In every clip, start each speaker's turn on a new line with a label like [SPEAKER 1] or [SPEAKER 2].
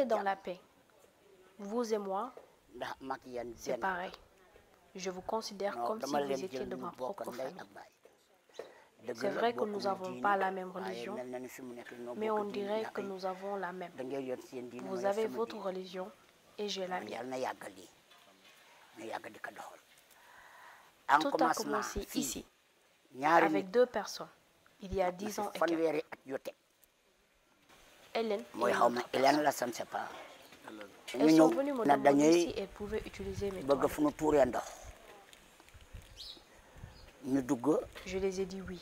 [SPEAKER 1] dans la paix. Vous et moi, c'est pareil. Je vous considère comme si vous étiez de ma propre famille. C'est vrai que nous n'avons pas la même religion,
[SPEAKER 2] ñoo
[SPEAKER 1] mais on dirait que nous avons la même. Vous avez votre religion et j'ai la mienne. Tout a commencé ici, avec deux personnes, il y a dix ans et quelques. Hélène
[SPEAKER 2] mooy xaw ma Hélène la sais pas ñu ñëw na dañuy
[SPEAKER 1] si elles pouvaient utiliser mes
[SPEAKER 2] bëgg fu nu tuuree ndox ñu dugg
[SPEAKER 1] Je les ai dit oui.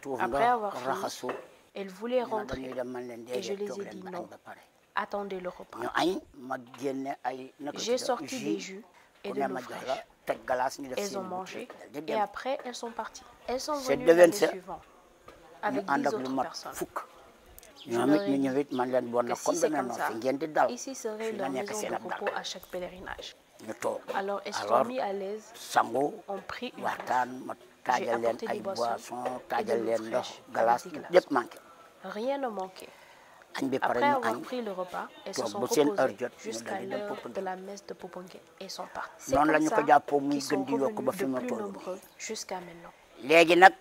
[SPEAKER 2] tuur
[SPEAKER 1] Après
[SPEAKER 2] ndox raxasu
[SPEAKER 1] Elles voulaient
[SPEAKER 2] na
[SPEAKER 1] rentrer. Et je les ai dit non. Attendez le repas.
[SPEAKER 2] ñu añ ma génne ay naka
[SPEAKER 1] J'ai sorti des jus et de l'eau fraîche.
[SPEAKER 2] la teg glace ñu def
[SPEAKER 1] Elles ont mangé et après elles sont parties. Elles sont venues l'année suivante
[SPEAKER 2] ñu
[SPEAKER 1] avec dix autres personnes.
[SPEAKER 2] Ñoom it ñu man leen bon comme fi ngeen di dal
[SPEAKER 1] ici serait
[SPEAKER 2] la
[SPEAKER 1] maison de repos à chaque pèlerinage.
[SPEAKER 2] ñu toog
[SPEAKER 1] Alors
[SPEAKER 2] alors
[SPEAKER 1] mis à l'aise,
[SPEAKER 2] sangu
[SPEAKER 1] pris une
[SPEAKER 2] waxtaan ma taajal leen ay boisson taajal leen ndox glace lépp manqué.
[SPEAKER 1] Rien ne manquait.
[SPEAKER 2] añ bi pare
[SPEAKER 1] Après
[SPEAKER 2] ñu
[SPEAKER 1] avoir
[SPEAKER 2] añ
[SPEAKER 1] pris le repas, elles se
[SPEAKER 2] toog
[SPEAKER 1] sont
[SPEAKER 2] ba seen heure
[SPEAKER 1] reposées
[SPEAKER 2] jot ñu
[SPEAKER 1] jusqu'à
[SPEAKER 2] daal di dem
[SPEAKER 1] l'heure de
[SPEAKER 2] Popenguine
[SPEAKER 1] la
[SPEAKER 2] noonu ñu
[SPEAKER 1] ça
[SPEAKER 2] ko jàppoo muy
[SPEAKER 1] qu'ils
[SPEAKER 2] gën
[SPEAKER 1] sont
[SPEAKER 2] di yokk ba
[SPEAKER 1] revenus
[SPEAKER 2] fi
[SPEAKER 1] de
[SPEAKER 2] ma
[SPEAKER 1] plus
[SPEAKER 2] toll.
[SPEAKER 1] nombreux jusqu'à maintenant.
[SPEAKER 2] léegi nag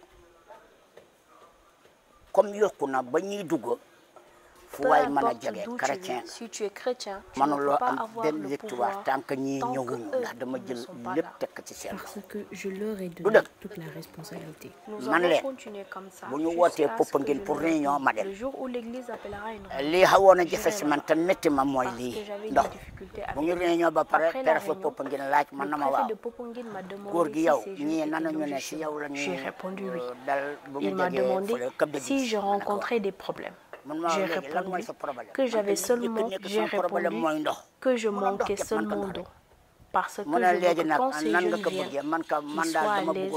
[SPEAKER 2] comme yokku na ba ñuy dugg fu
[SPEAKER 1] Peu
[SPEAKER 2] waay mën a
[SPEAKER 1] importe
[SPEAKER 2] jege
[SPEAKER 1] d'où tu
[SPEAKER 2] chrétien
[SPEAKER 1] viens, si tu es chrétien, tu ne
[SPEAKER 2] mënuloo
[SPEAKER 1] peux pas
[SPEAKER 2] am
[SPEAKER 1] avoir
[SPEAKER 2] benn
[SPEAKER 1] le
[SPEAKER 2] victoire
[SPEAKER 1] pouvoir
[SPEAKER 2] tant que ñii ñëwuñu
[SPEAKER 1] eux
[SPEAKER 2] ndax dama
[SPEAKER 1] ne
[SPEAKER 2] jël
[SPEAKER 1] sont pas
[SPEAKER 2] lépp ko ci seen
[SPEAKER 3] Parce que je leur ai
[SPEAKER 2] Du
[SPEAKER 3] donné
[SPEAKER 2] dëgg.
[SPEAKER 3] toute la responsabilité.
[SPEAKER 1] Nous
[SPEAKER 2] Man
[SPEAKER 1] allons
[SPEAKER 2] leen,
[SPEAKER 1] continuer comme ça.
[SPEAKER 2] bu ñu
[SPEAKER 1] jusqu'à
[SPEAKER 2] wootee
[SPEAKER 1] ce que
[SPEAKER 2] Popenguine
[SPEAKER 1] je
[SPEAKER 2] pour réunion ma dem.
[SPEAKER 1] Le jour où l'église appellera une réunion.
[SPEAKER 2] lii xawoon a
[SPEAKER 1] je
[SPEAKER 2] jafe
[SPEAKER 1] vais
[SPEAKER 2] si man
[SPEAKER 1] là-bas.
[SPEAKER 2] te métti ma mooy
[SPEAKER 1] Parce
[SPEAKER 2] lii
[SPEAKER 1] que j'avais
[SPEAKER 2] ndox
[SPEAKER 1] des difficultés
[SPEAKER 2] bu
[SPEAKER 1] avec
[SPEAKER 2] ñu
[SPEAKER 1] l'eau.
[SPEAKER 2] réunion ba pare
[SPEAKER 1] Après la
[SPEAKER 2] préfet
[SPEAKER 1] réunion,
[SPEAKER 2] Popenguine laaj man
[SPEAKER 1] Le
[SPEAKER 2] na ma
[SPEAKER 1] préfet
[SPEAKER 2] waaw góor gi
[SPEAKER 1] si
[SPEAKER 2] yow ñii ne yow la dal bu fële
[SPEAKER 1] je rencontrais des problèmes. J'ai répondu que j'avais seulement, j'ai répondu que je manquais seulement d'eau. Parce que je veux
[SPEAKER 2] léegi
[SPEAKER 1] que viennent,
[SPEAKER 2] bëggee? man ka man
[SPEAKER 1] ils
[SPEAKER 2] daal
[SPEAKER 1] soient à l'aise,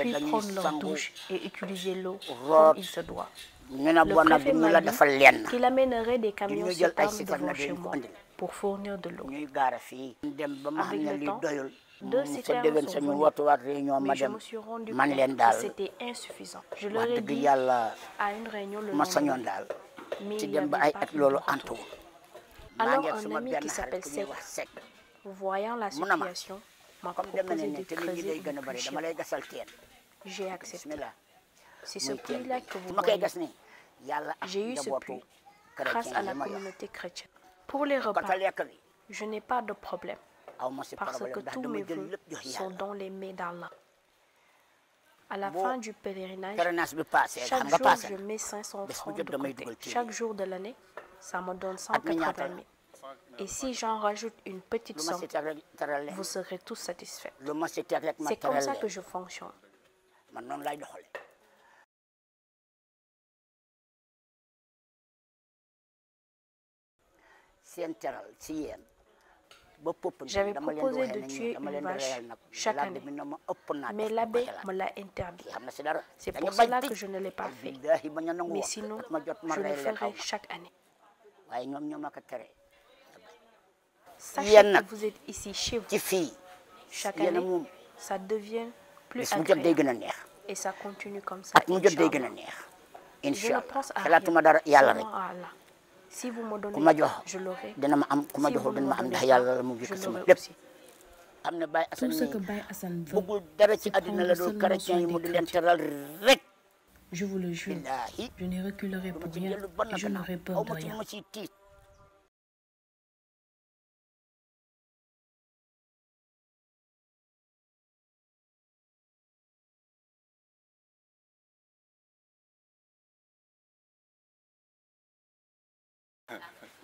[SPEAKER 1] puis prendre leur douche et utiliser l'eau comme il se doit. Le préfet m'a dit qu'il amènerait des camions citernes devant chez moi pour fournir de l'eau. Avec le temps, deux citernes sont venues. Mais je me suis rendu compte que c'était insuffisant. Je leur ai dit
[SPEAKER 2] yàlla
[SPEAKER 1] à une réunion le lendemain. Mais il avait pas de Alors un ami qui s'appelle Sek, voyant la situation, m'a proposé de creuser une chez moi. J'ai accepté. C'est ce puits-là
[SPEAKER 2] bi
[SPEAKER 1] que vous voyez. J'ai eu ce puits grâce à la communauté chrétienne. Pour les repas, je n'ai pas de problème parce que tous mes vœux sont dans les mains d'Allah. À la fin du pèlerinage, chaque jour, je mets 500
[SPEAKER 2] Bés bu
[SPEAKER 1] francs de côté. Chaque jour de l'année, ça me donne
[SPEAKER 2] At mi ñaata
[SPEAKER 1] 180
[SPEAKER 2] la
[SPEAKER 1] 000. Et si j'en rajoute une petite somme, vous serez tous satisfaits. C'est comme ça que je fonctionne.
[SPEAKER 2] seen teral yéen
[SPEAKER 1] J'avais proposé de tuer une vache chaque année. Mais l'abbé me l'a interdit. C'est pour cela que je ne l'ai pas fait. Mais sinon, je le ferai chaque année. Sachez que vous êtes ici chez vous. Chaque année, ça devient plus agréable. Et ça continue comme ça. Je ne pense à rien, Allah. Si vous me donnez,
[SPEAKER 2] ku ma jox
[SPEAKER 1] je l'aurai.
[SPEAKER 2] dina ma am ku ma
[SPEAKER 1] Si
[SPEAKER 2] joxul
[SPEAKER 1] vous ne
[SPEAKER 2] dina
[SPEAKER 1] me
[SPEAKER 2] ma am
[SPEAKER 1] donnez
[SPEAKER 2] ndax
[SPEAKER 1] pas,
[SPEAKER 2] yàlla la mu
[SPEAKER 1] je
[SPEAKER 2] jëkk sama
[SPEAKER 1] l'aurai
[SPEAKER 2] lépp
[SPEAKER 1] aussi.
[SPEAKER 2] xam ne Baye
[SPEAKER 3] Tout
[SPEAKER 2] Assane
[SPEAKER 3] ce que
[SPEAKER 2] nii
[SPEAKER 3] Baye Hassan veut,
[SPEAKER 2] bëggul dara ci
[SPEAKER 3] c'est
[SPEAKER 2] àddina la
[SPEAKER 3] prendre
[SPEAKER 2] dul
[SPEAKER 3] seulement
[SPEAKER 2] chrétien yi
[SPEAKER 3] soin
[SPEAKER 2] mu
[SPEAKER 3] des
[SPEAKER 2] di leen
[SPEAKER 3] chrétiens.
[SPEAKER 2] teral rek
[SPEAKER 3] je vous le jure, je ne reculerai pour rien je n'aurai peur de rien.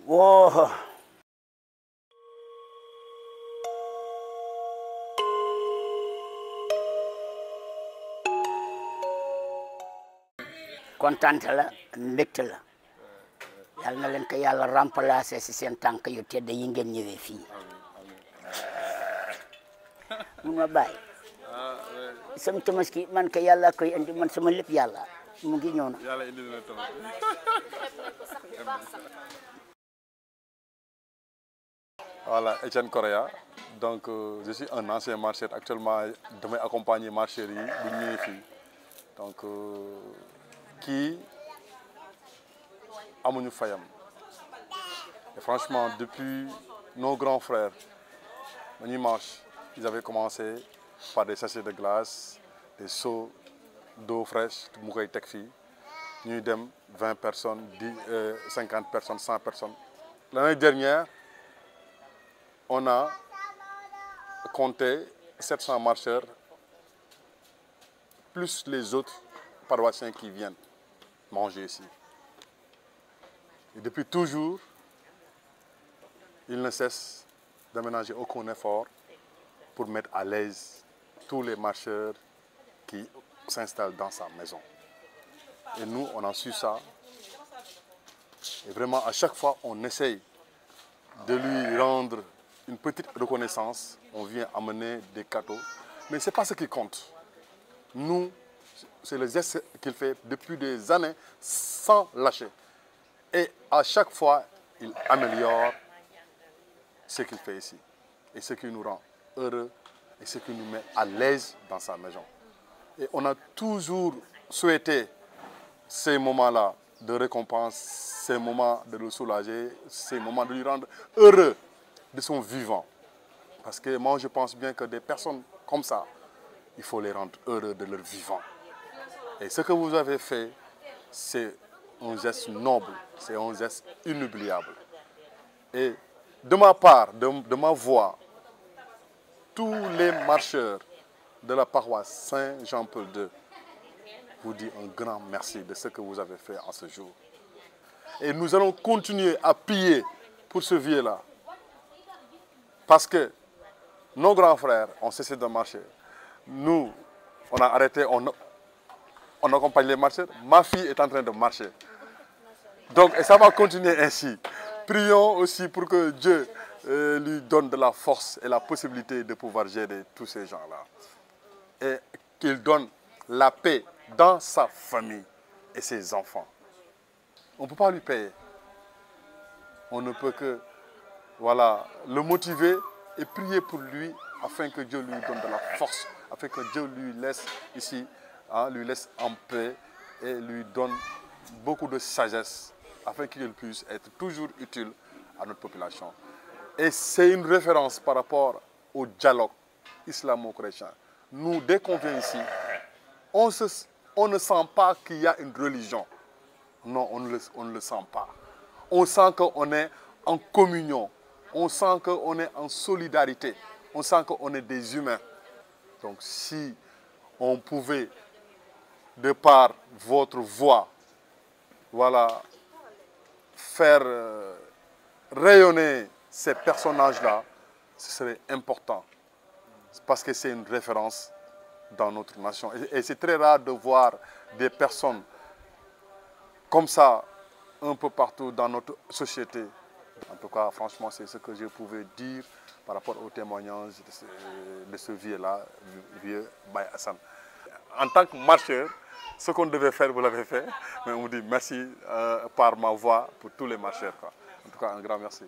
[SPEAKER 2] Woo kontante la mbégte la yal na leen ko yàlla remplacer si seen tànk yu tedd yi ngeen ñëwee fii mun ma bàyyi sama tabaski man ko yàlla koy indi man sama lépp yàlla mu ngi ñëw na
[SPEAKER 4] voilà Etienne Correa donc euh, je suis un ancien marcheur actuellement accompagner yi bu ñu ñëwee fii donc euh, kii amuñu fayam franchement, depuis nos grands frères, Manimach, ils avaient commencé par des sachets de glace, des seaux d'eau fraîche, Moukoy Tekfi. Nous avons 20 personnes, 10, euh, 50 personnes, 100 personnes. L'année dernière, on a compté 700 marcheurs, plus les autres paroissiens qui viennent manger ici. Et depuis toujours, il ne cesse d'aménager aucun effort pour mettre à l'aise tous les marcheurs qui s'installent dans sa maison. Et nous, on a su ça. Et vraiment, à chaque fois, on essaye de lui rendre une petite reconnaissance. On vient amener des cadeaux. Mais ce n'est pas ce qui compte. Nous, c'est le geste qu'il fait depuis des années sans lâcher. Et à chaque fois, il améliore ce qu'il fait ici. Et ce qui nous rend heureux et ce qui nous met à l'aise dans sa maison. Et on a toujours souhaité ces moments-là de récompense, ces moments de le soulager, ces moments de lui rendre heureux de son vivant. Parce que moi, je pense bien que des personnes comme ça, il faut les rendre heureux de leur vivant. Et ce que vous avez fait, c'est un geste noble, c'est un geste inoubliable. Et de ma part, de, ma voix, tous les marcheurs de la paroisse Saint-Jean-Paul II vous disent un grand merci de ce que vous avez fait en ce jour. Et nous allons continuer à prier pour ce vieux-là. Parce que nos grands frères ont cessé de marcher. Nous, on a arrêté, on, accompagne les marcheurs. Ma fille est en train de marcher. Donc, et ça va continuer ainsi. Prions aussi pour que Dieu euh, lui donne de la force et la possibilité de pouvoir gérer tous ces gens-là. Et qu'il donne la paix dans sa famille et ses enfants. On ne peut pas lui payer. On ne peut que voilà, le motiver et prier pour lui afin que Dieu lui donne de la force, afin que Dieu lui laisse ici, hein, lui laisse en paix et lui donne beaucoup de sagesse afin qu'il puisse être toujours utile à notre population. Et c'est une référence par rapport au dialogue islamo-chrétien. Nous, dès qu'on vient ici, on, ne sent pas qu'il y a une religion. Non, on ne le sent pas. On sent qu'on est en communion. On sent qu'on est en solidarité. On sent qu'on est des humains. Donc si on pouvait, de par votre voix, voilà, faire euh, rayonner ces personnages-là, ce serait important. Parce que c'est une référence dans notre nation. Et, et c'est très rare de voir des personnes comme ça un peu partout dans notre société. En tout cas, franchement, c'est ce que je pouvais dire par rapport au témoignage de ce, vieux-là, vieux Baye Hassan. En tant que marcheur, ce qu'on devait faire, vous l'avez fait. Mais on vous dit merci euh, par ma voix pour tous les marcheurs. En tout cas, un grand merci.